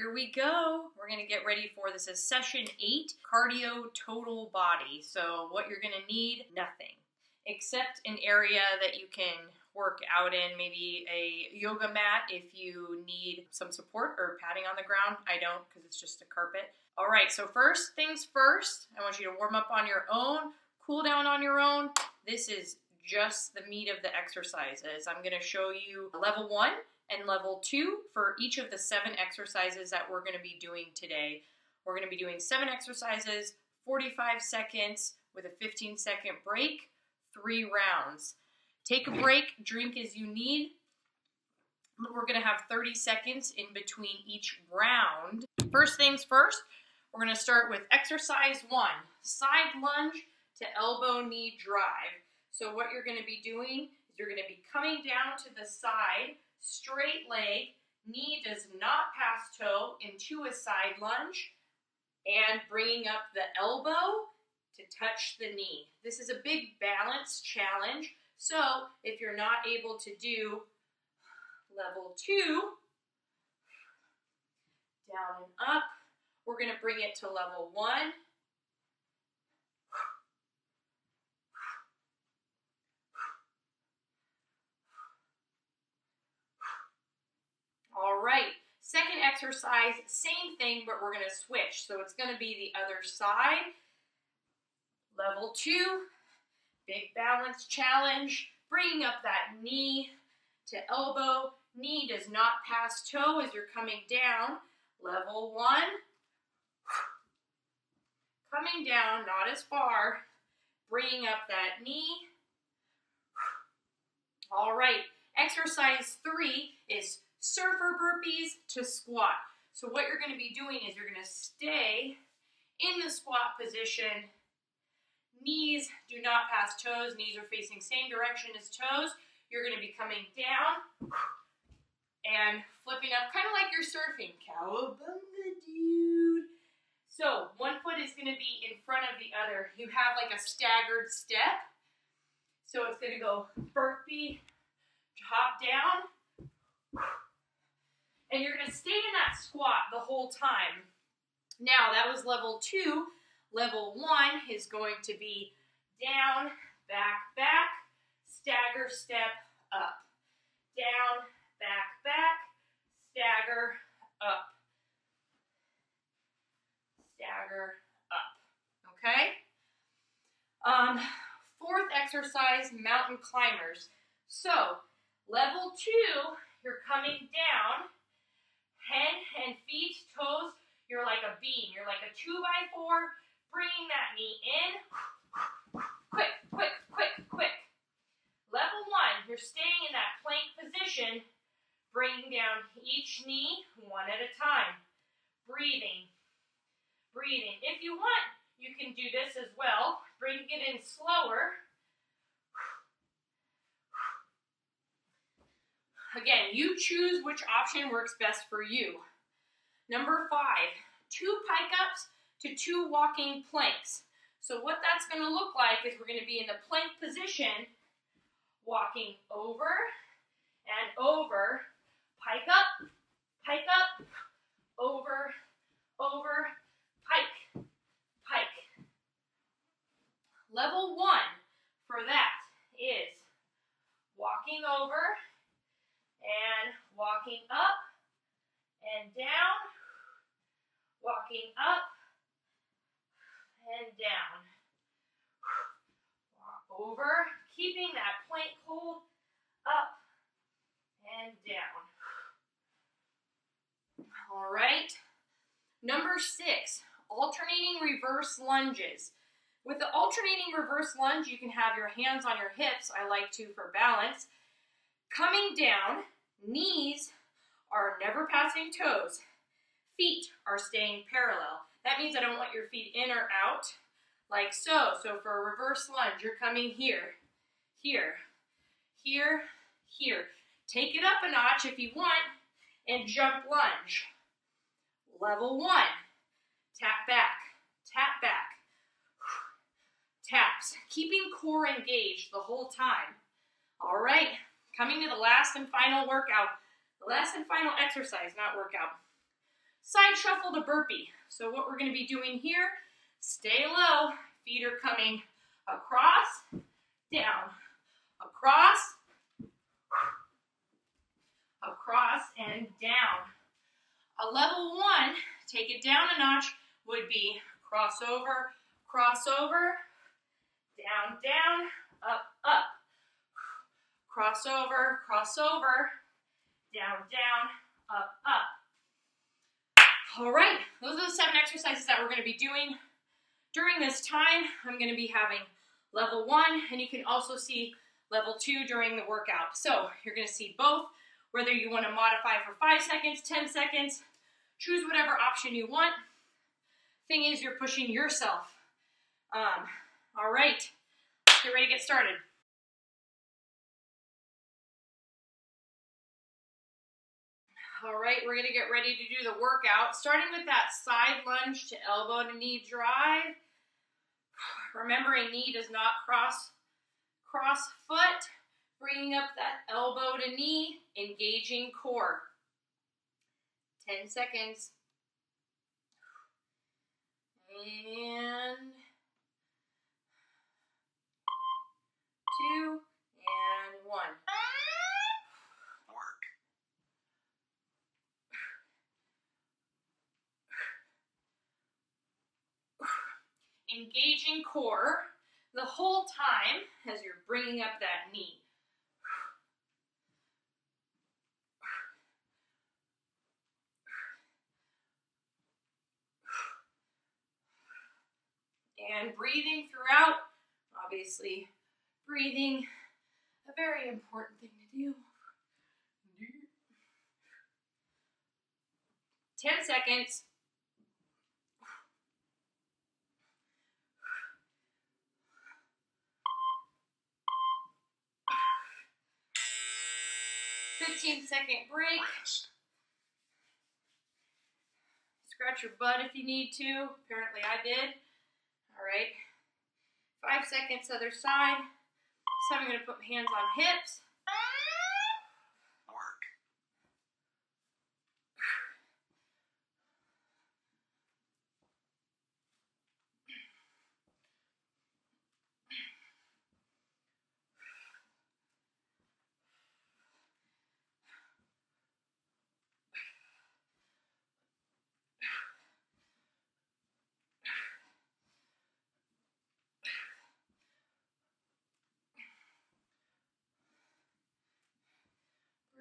here we go. We're gonna get ready for this is session eight, cardio total body. So what you're gonna need, nothing. Except an area that you can work out in, maybe a yoga mat if you need some support or padding on the ground. I don't because it's just a carpet. All right, so first things first, I want you to warm up on your own, cool down on your own. This is just the meat of the exercises. I'm to show you level one and level two for each of the seven exercises that we're going to be doing today. We're going to be doing seven exercises, 45 seconds with a 15 second break, three rounds. Take a break, drink as you need. We're going to have 30 seconds in between each round. First things first, we're going to start with exercise one side lunge to elbow knee drive. So, what you're going to be doing is you're going to be coming down to the side, straight leg, knee does not pass toe into a side lunge, and bringing up the elbow to touch the knee. This is a big balance challenge. So, if you're not able to do level two, down and up, we're going to bring it to level one. All right, second exercise, same thing, but we're going to switch. So it's going to be the other side. Level two, big balance challenge, bringing up that knee to elbow. Knee does not pass toe as you're coming down. Level one, coming down, not as far, bringing up that knee. All right, exercise three is surfer burpees to squat. So what you're going to be doing is you're going to stay in the squat position. Knees do not pass toes. Knees are facing same direction as toes. You're going to be coming down and flipping up, kind of like you're surfing. Cowabunga, dude. So one foot is going to be in front of the other. You have like a staggered step. So it's going to go burpee, hop down, and you're going to stay in that squat the whole time. Now that was level two. Level one is going to be down, back, back, stagger, step, up. Down, back, back, stagger, up stagger up. Okay? Um, fourth exercise, mountain climbers. So, level two, you're coming down, head and feet, toes, you're like a beam. You're like a two by four, bringing that knee in. Quick, quick, quick, quick. Level one, you're staying in that plank position, bringing down each knee one at a time. Breathing, breathing. If you want, you can do this as well. Bring it in slower. Again, you choose which option works best for you. Number five, two pike ups to two walking planks. So what that's going to look like is we're going to be in the plank position, walking over and over, pike up, pike up, over, over, pike, pike. Level one for that is walking over and walking up and down, walking up and down. Walk over, keeping that plank hold up and down. All right. Number six, alternating reverse lunges. With the alternating reverse lunge, you can have your hands on your hips. I like to for balance. Coming down, knees are never passing toes. Feet are staying parallel. That means I don't want your feet in or out, like so. So for a reverse lunge, you're coming here, here, here, here. Take it up a notch if you want, and jump lunge. Level one, tap back, tap back, taps, keeping core engaged the whole time. All right, coming to the last and final workout, the last and final exercise, not workout. side shuffle to burpee. So what we're gonna be doing here, stay low, feet are coming across, down, across, across, and down. A level one, take it down a notch, would be crossover, crossover, down, down, up, up. Crossover, crossover, down, down, up, up. All right, those are the seven exercises that we're gonna be doing. During this time, I'm gonna be having level one, and you can also see level two during the workout. So you're gonna see both, whether you wanna modify for five seconds, 10 seconds, choose whatever option you want. Thing is, you're pushing yourself. Um, all right, get ready to get started. All right, we're gonna get ready to do the workout, starting with that side lunge to elbow to knee drive. Remembering knee does not cross, cross foot, bringing up that elbow to knee, engaging core. 10 seconds. And two, and one. Work. Engaging core the whole time as you're bringing up that knee. And breathing throughout, obviously, breathing, a very important thing to do. 10 seconds. Fifteen second break. Scratch your butt if you need to. Apparently I did. All right. Five seconds other side. So I'm gonna put my hands on hips.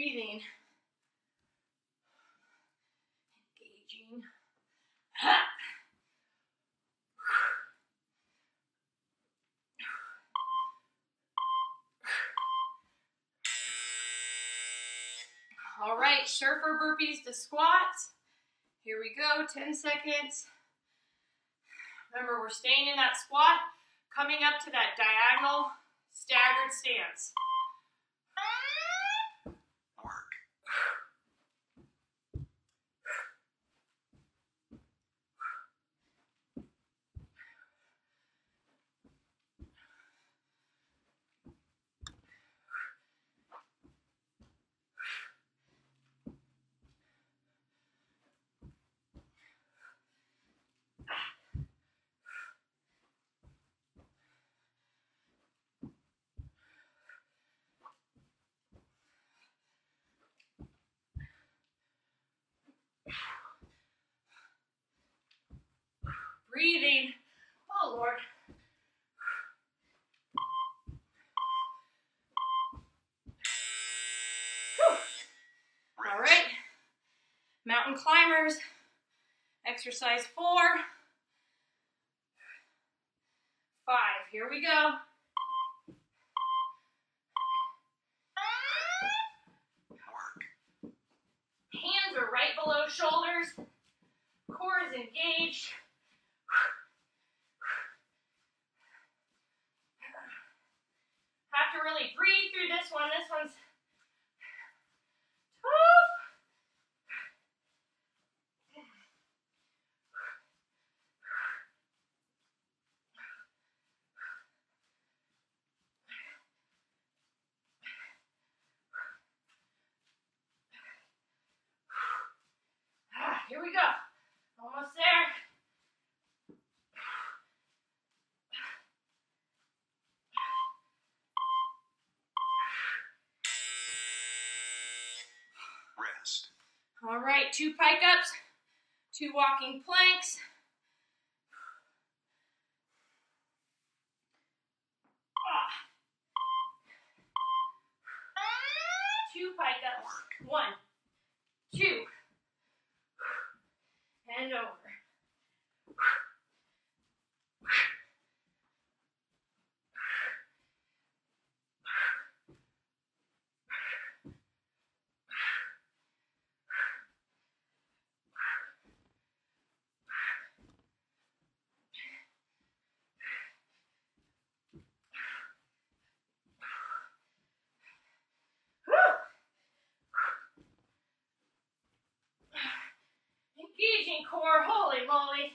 Breathing. Engaging. All right, surfer burpees to squats. Here we go, 10 seconds. Remember, we're staying in that squat, coming up to that diagonal staggered stance. Breathing. Oh, Lord. Whew. All right. Mountain climbers. Exercise four. Five. Here we go. Hands are right below shoulders. Core is engaged. Really breathe through this one. This one's tough. Ah, Here we go. Almost there. Rest. All right, two pike ups, two walking planks. Two pike ups. One, two, and over. Whew. Engaging core, holy moly.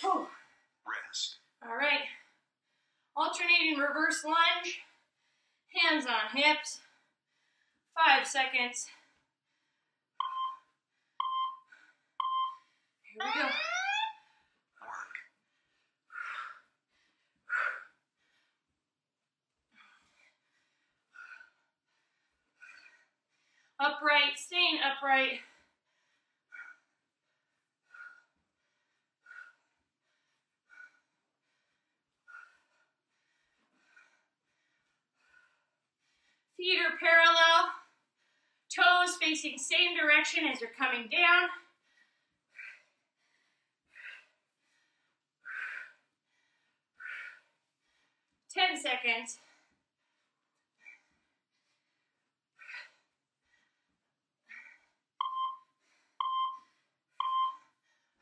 Whew. Rest. All right. Alternating reverse lunge. Hands on hips. Five seconds. Here we go. Work. Upright, staying upright. Feet are parallel. Toes facing same direction as you're coming down. Ten seconds.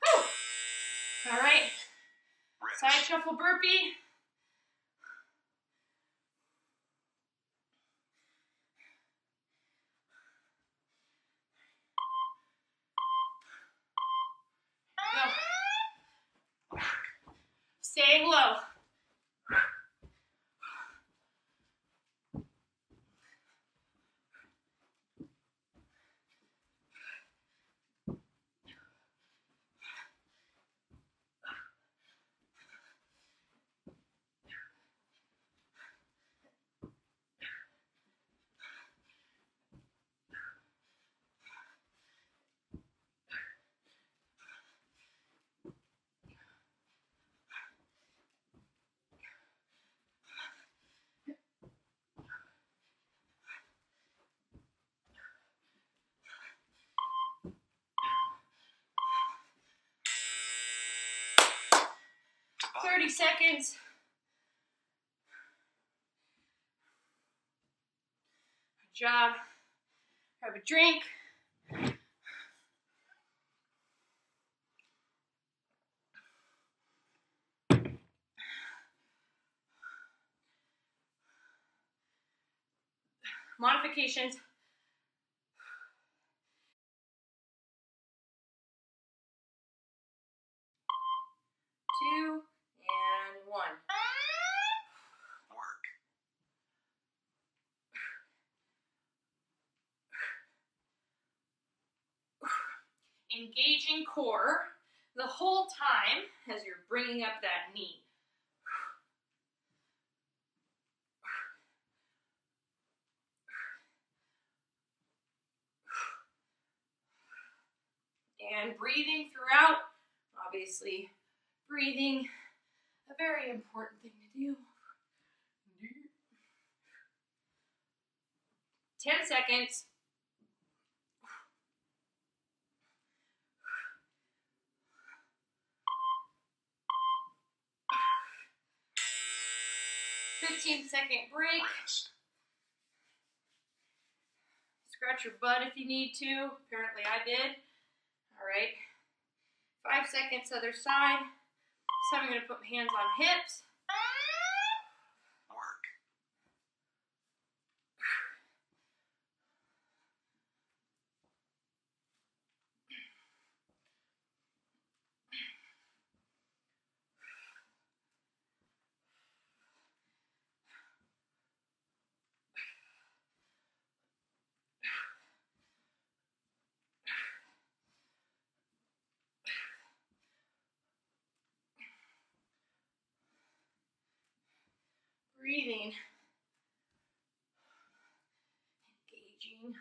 Whew. All right, side shuffle burpee. Go. Staying low. To bottom. 30 seconds. Good job. Have a drink. Modifications. Two and one. Work. Engaging core the whole time as you're bringing up that knee. And breathing throughout, obviously, breathing, a very important thing to do. 10 seconds. Fifteen second break. Scratch your butt if you need to. Apparently I did. All right. Five seconds other side. So I'm going to put my hands on hips. Work. Breathing. Engaging.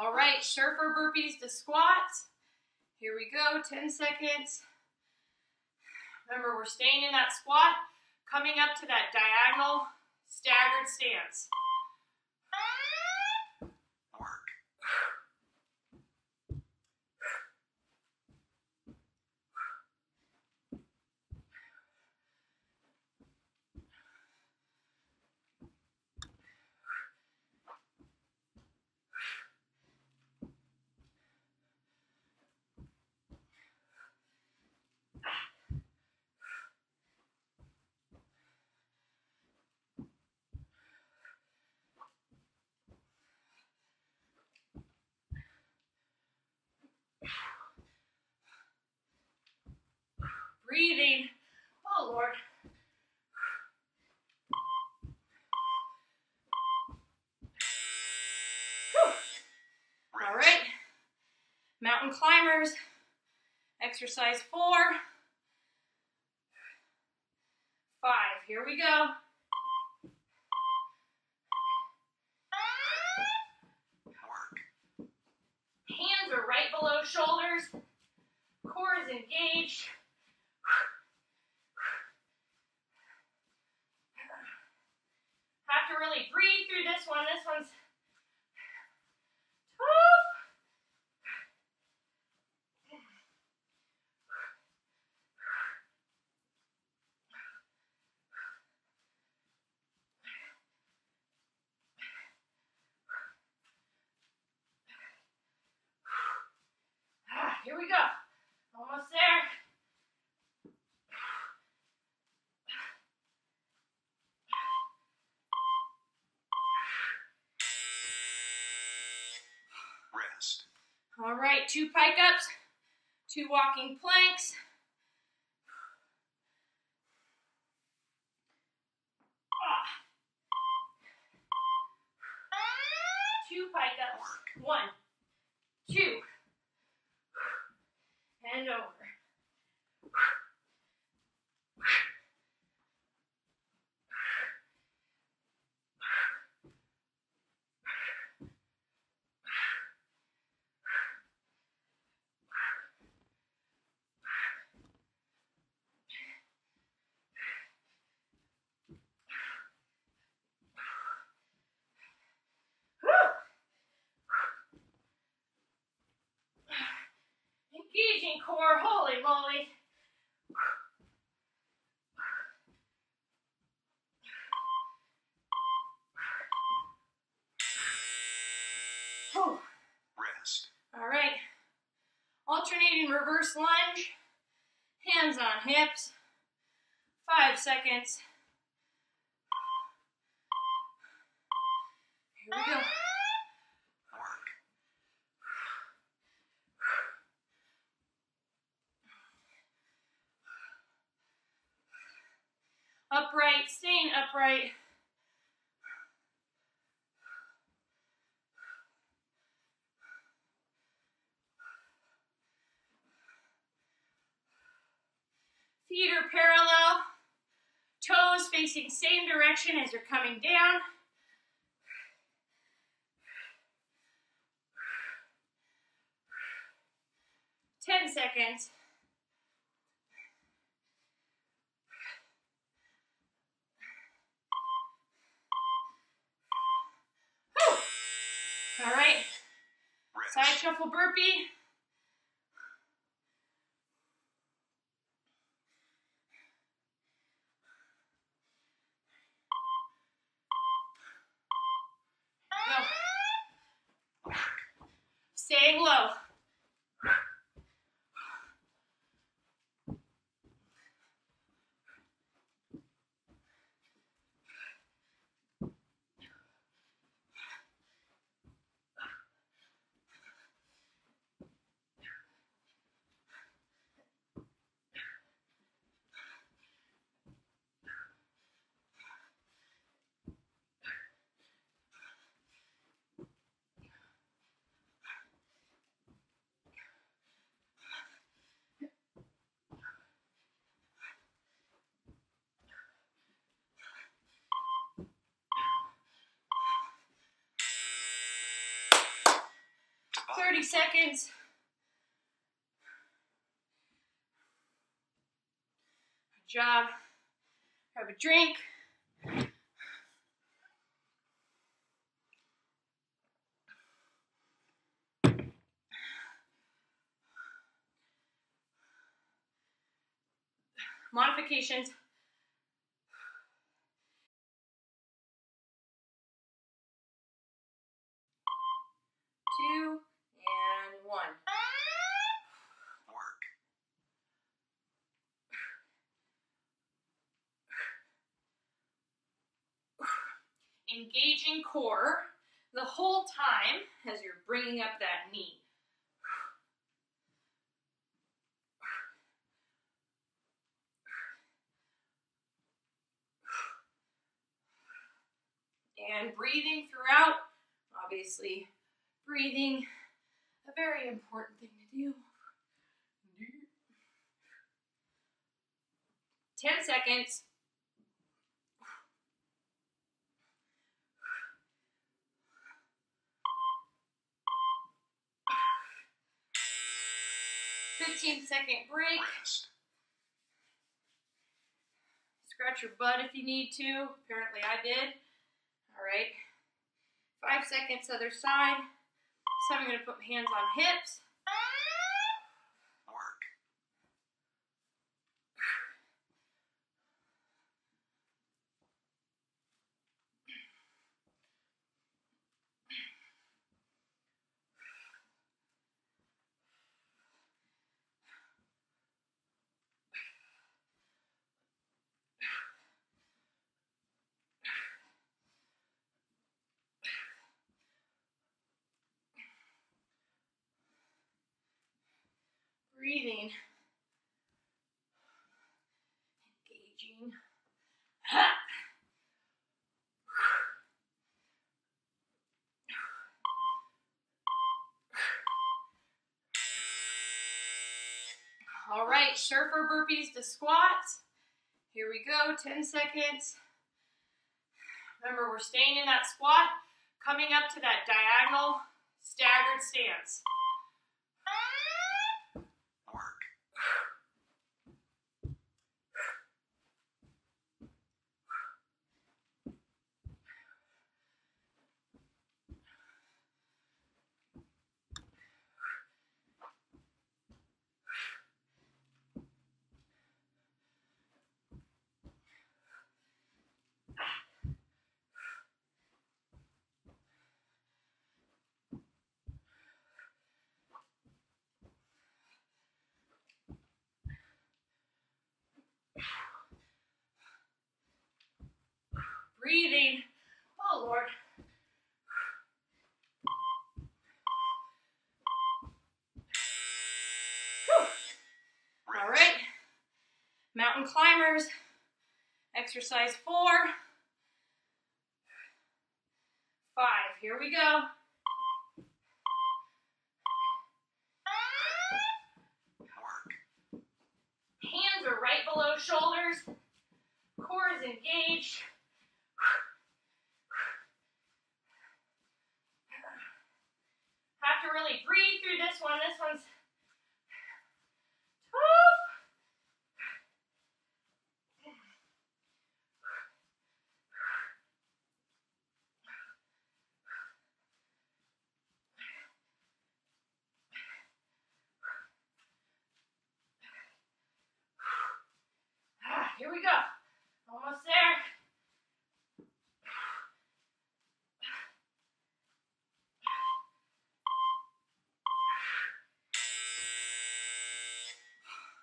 All right, surfer burpees to squats. Here we go, 10 seconds. Remember, we're staying in that squat, coming up to that diagonal staggered stance. Work. Breathing. Oh, Lord. Whew. All right. Mountain climbers. Exercise four. Five. Here we go. Hands are right below shoulders. Core is engaged. Have to really breathe through this one. This one's tough. Ah, here we go. Almost there. Rest. All right, two pike ups, two walking planks. Two pike ups. One, two, and over. Whew. Engaging core, Rest. All right. Alternating reverse lunge. Hands on hips. Five seconds. Here we go. Work. Upright, staying upright. Feet are parallel. Toes facing same direction as you're coming down. Ten seconds. Whew. All right, Rest. side shuffle burpee. 30 seconds. Good job. Have a drink. Modifications. Two and one. Work. Engaging core the whole time as you're bringing up that knee. And breathing throughout, obviously, breathing, a very important thing to do. 10 seconds. Fifteen second break. Scratch your butt if you need to. Apparently I did. All right. Five seconds other side. So I'm going to put my hands on hips. Work. Breathing. Engaging. All right, surfer burpees to squats. Here we go, 10 seconds. Remember, we're staying in that squat, coming up to that diagonal staggered stance. Breathing. Oh, Lord. Whew. All right. Mountain climbers. Exercise four. Five. Here we go. Work. Hands are right below shoulders. Core is engaged. Have to really breathe through this one. This one's tough. Ah, Here we go. Almost there.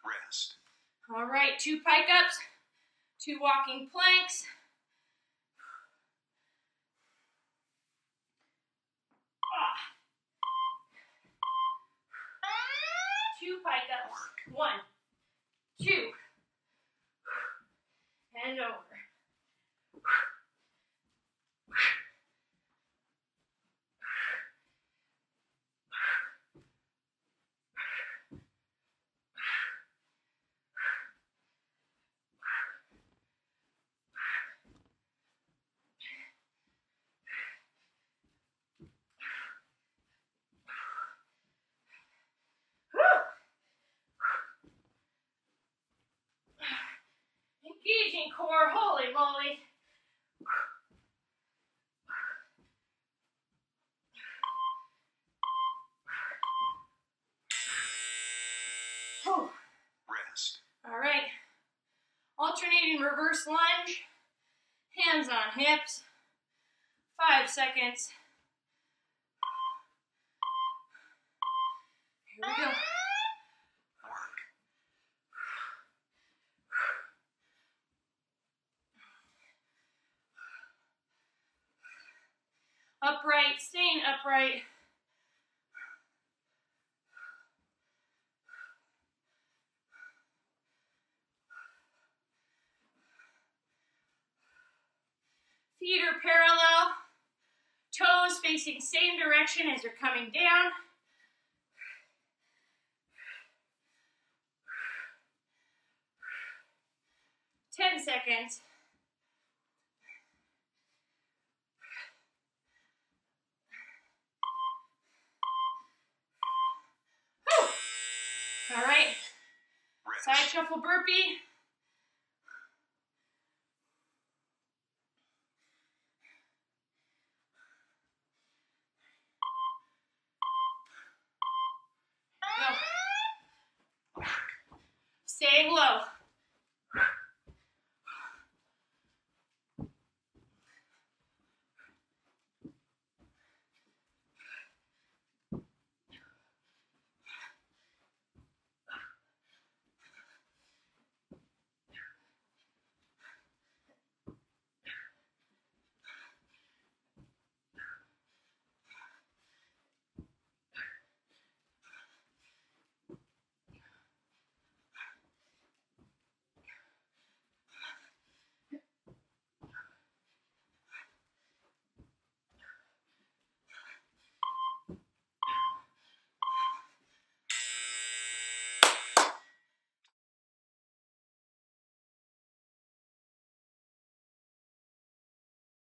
Rest. All right, two pike ups, two walking planks. Core. Holy moly. Whew. Rest. All right. Alternating reverse lunge. Hands on hips. Five seconds. Here we go. Work. Upright, staying upright. Feet are parallel. Toes facing same direction as you're coming down. Ten seconds. Whew. All right, side shuffle burpee. Go. Staying low.